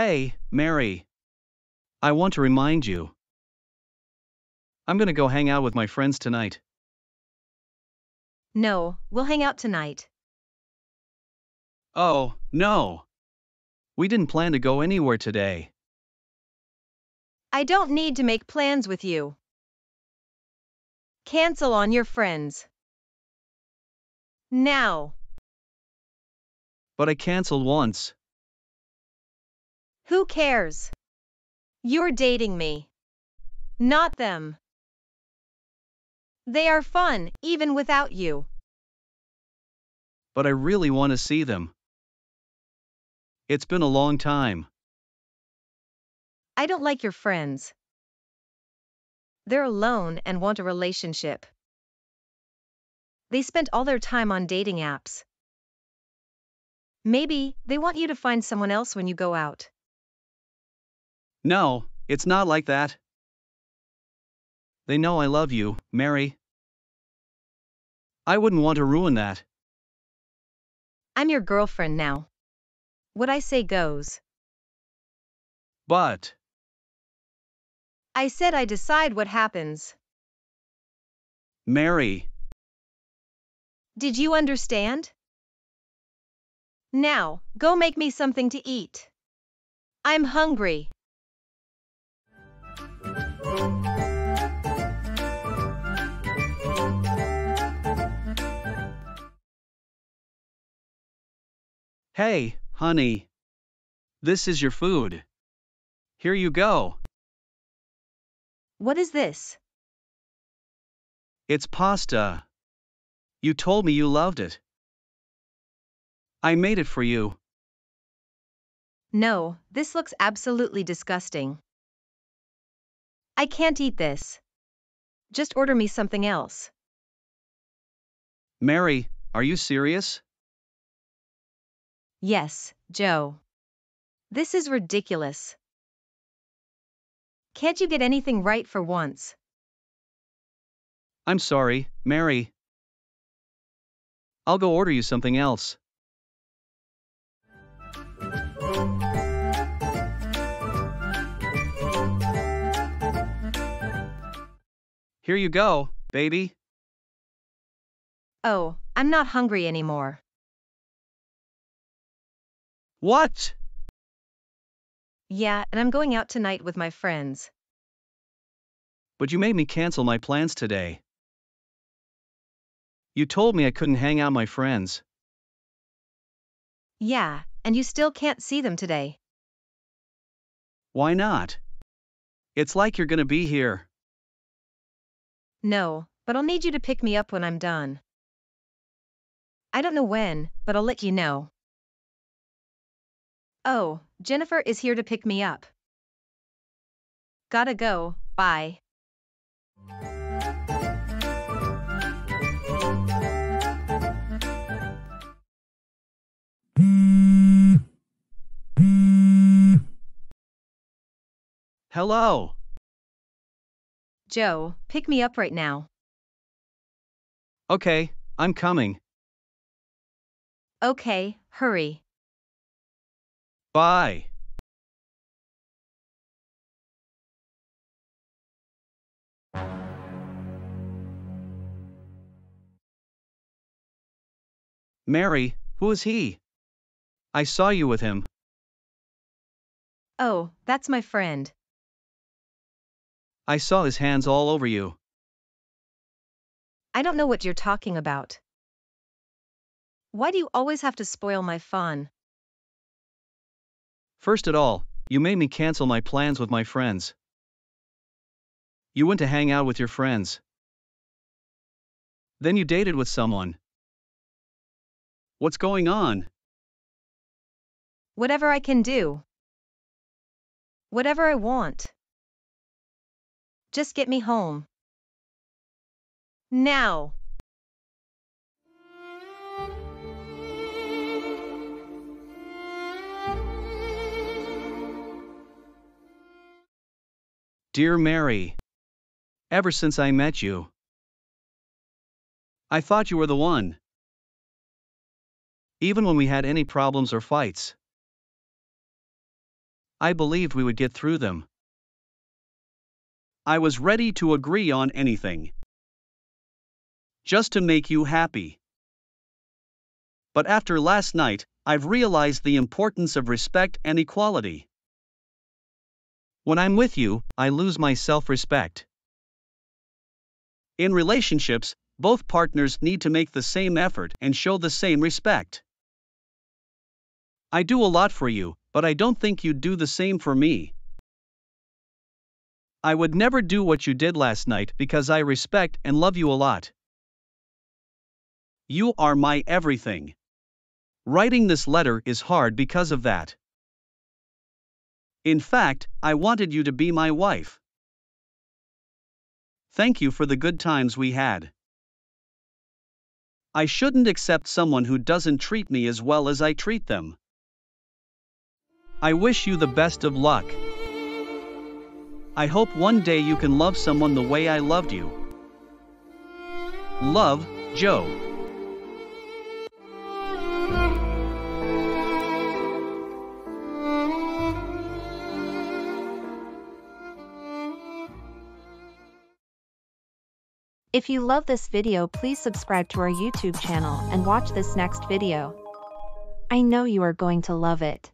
Hey, Mary. I want to remind you. I'm gonna go hang out with my friends tonight. No, we'll hang out tonight. Oh, no. We didn't plan to go anywhere today. I don't need to make plans with you. Cancel on your friends. Now. But I canceled once. Who cares? You're dating me. Not them. They are fun, even without you. But I really want to see them. It's been a long time. I don't like your friends. They're alone and want a relationship. They spent all their time on dating apps. Maybe they want you to find someone else when you go out. No, it's not like that. They know I love you, Mary. I wouldn't want to ruin that. I'm your girlfriend now. What I say goes. But, I said I decide what happens. Mary, Did you understand? Now, go make me something to eat. I'm hungry. Hey, honey. This is your food. Here you go. What is this? It's pasta. You told me you loved it. I made it for you. No, this looks absolutely disgusting. I can't eat this. Just order me something else. Mary, are you serious? Yes, Joe. This is ridiculous. Can't you get anything right for once? I'm sorry, Mary. I'll go order you something else. Here you go, baby. Oh, I'm not hungry anymore. What? Yeah, and I'm going out tonight with my friends. But you made me cancel my plans today. You told me I couldn't hang out with my friends. Yeah, and you still can't see them today. Why not? It's like you're gonna be here. No, but I'll need you to pick me up when I'm done. I don't know when, but I'll let you know. Oh, Jennifer is here to pick me up. Gotta go, bye. Hello. Joe, pick me up right now. Okay, I'm coming. Okay, hurry. Bye. Mary, who is he? I saw you with him. Oh, that's my friend. I saw his hands all over you. I don't know what you're talking about. Why do you always have to spoil my fun? First of all, you made me cancel my plans with my friends. You went to hang out with your friends. Then you dated with someone. What's going on? Whatever I can do. Whatever I want. Just get me home. Now. Dear Mary, ever since I met you, I thought you were the one. Even when we had any problems or fights, I believed we would get through them. I was ready to agree on anything. Just to make you happy. But after last night, I've realized the importance of respect and equality. When I'm with you, I lose my self respect. In relationships, both partners need to make the same effort and show the same respect. I do a lot for you, but I don't think you'd do the same for me. I would never do what you did last night because I respect and love you a lot. You are my everything. Writing this letter is hard because of that. In fact, I wanted you to be my wife. Thank you for the good times we had. I shouldn't accept someone who doesn't treat me as well as I treat them. I wish you the best of luck. I hope one day you can love someone the way I loved you. Love, Joe. If you love this video please subscribe to our YouTube channel and watch this next video. I know you are going to love it.